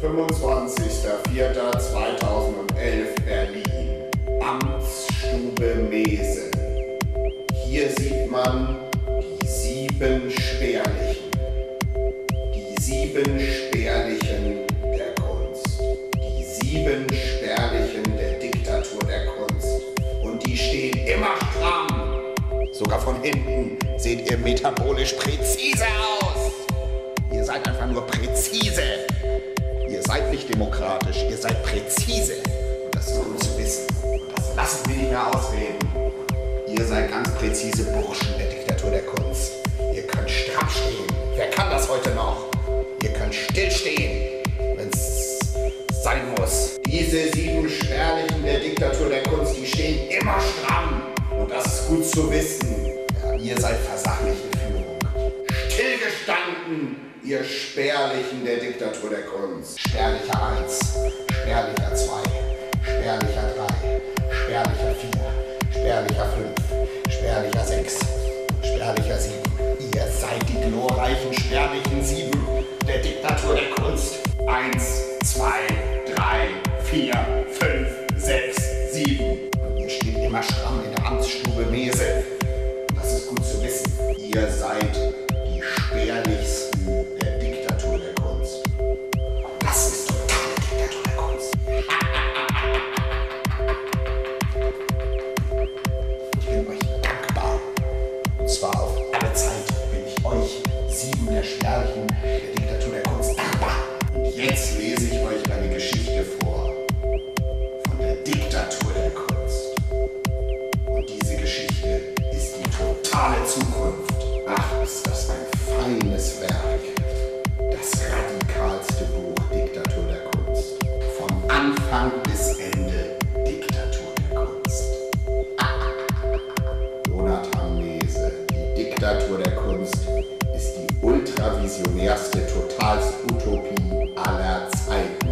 25.04.2011 Berlin. Amtsstube Mese. Hier sieht man die sieben Spärlichen. Die sieben Spärlichen der Kunst. Die sieben Spärlichen der Diktatur der Kunst. Und die stehen immer stramm. Sogar von hinten seht ihr metabolisch präzise aus. Ihr seid einfach nur präzise. Mehr ausreden. Ihr seid ganz präzise Burschen der Diktatur der Kunst. Ihr könnt stramm stehen. Wer kann das heute noch? Ihr könnt stillstehen, es sein muss. Diese sieben Sperrlichen der Diktatur der Kunst, die stehen immer stramm. Und das ist gut zu wissen. Ja, ihr seid versachlichte Führung. Stillgestanden, ihr Spärlichen der Diktatur der Kunst. Spärlicher 1, Spärlicher 2, Spärlicher 3, Spärlicher 4, Spärlicher 5, Spärlicher 6, Spärlicher 7. Ihr seid die glorreichen Spärlichen 7 der Diktatur der Kunst. 1, 2, 3, 4, 5, 6, 7. Und ihr steht immer stramm in der Amtsstube Mese. Das ist gut zu wissen. Ihr seid totale Zukunft. Ach, ist das ein feines Werk. Das radikalste Buch Diktatur der Kunst. Von Anfang bis Ende Diktatur der Kunst. Jonathan Mese, die Diktatur der Kunst ist die ultravisionärste Totalutopie aller Zeiten.